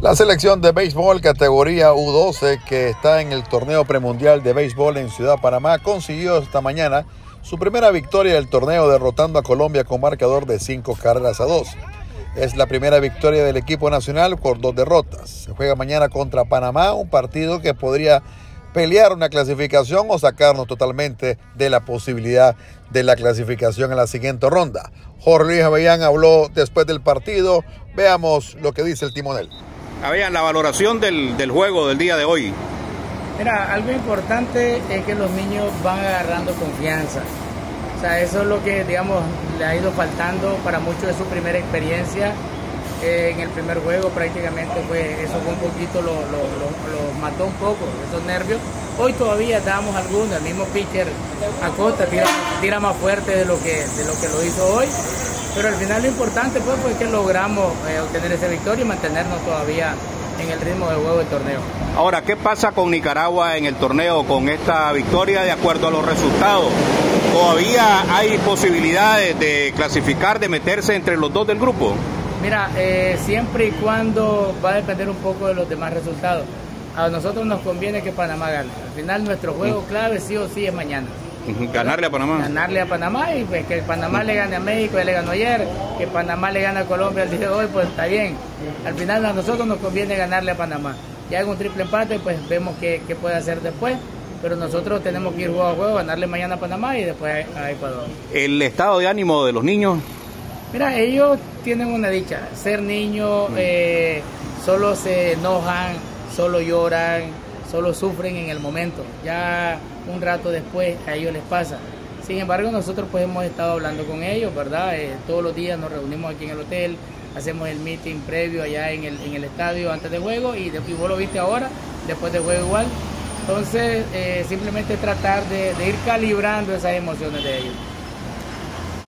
La selección de béisbol categoría U12 que está en el torneo premundial de béisbol en Ciudad Panamá consiguió esta mañana su primera victoria del torneo derrotando a Colombia con marcador de 5 carreras a 2. Es la primera victoria del equipo nacional por dos derrotas. Se juega mañana contra Panamá, un partido que podría pelear una clasificación o sacarnos totalmente de la posibilidad de la clasificación en la siguiente ronda. Jorge Luis habló después del partido. Veamos lo que dice el timonel. Habían la valoración del, del juego del día de hoy. Mira, algo importante es que los niños van agarrando confianza. O sea, eso es lo que, digamos, le ha ido faltando para muchos de su primera experiencia. Eh, en el primer juego prácticamente pues eso fue un poquito, lo, mató un poco, esos nervios. Hoy todavía damos algunos, el mismo pitcher Acosta tira, tira más fuerte de lo, que, de lo que lo hizo hoy. Pero al final lo importante pues, fue que logramos eh, obtener esa victoria y mantenernos todavía en el ritmo de juego del torneo. Ahora, ¿qué pasa con Nicaragua en el torneo con esta victoria de acuerdo a los resultados? ¿Todavía hay posibilidades de clasificar, de meterse entre los dos del grupo? Mira, eh, siempre y cuando va a depender un poco de los demás resultados. A nosotros nos conviene que Panamá gane. Al final nuestro juego clave sí o sí es mañana. Ganarle a Panamá. Ganarle a Panamá y pues, que Panamá le gane a México, él le ganó ayer, que Panamá le gane a Colombia el día de hoy, pues está bien. Al final a nosotros nos conviene ganarle a Panamá. Ya en un triple empate, pues vemos qué, puede hacer después pero nosotros tenemos que ir juego a juego, ganarle mañana a Panamá y después a Ecuador. ¿El estado de ánimo de los niños? Mira, ellos tienen una dicha, ser niños eh, solo se enojan, solo lloran, solo sufren en el momento. Ya un rato después a ellos les pasa. Sin embargo, nosotros pues hemos estado hablando con ellos, ¿verdad? Eh, todos los días nos reunimos aquí en el hotel, hacemos el meeting previo allá en el, en el estadio antes de juego y, de, vos lo viste ahora, después de juego igual. Entonces, eh, simplemente tratar de ir calibrando esas emociones de ellos.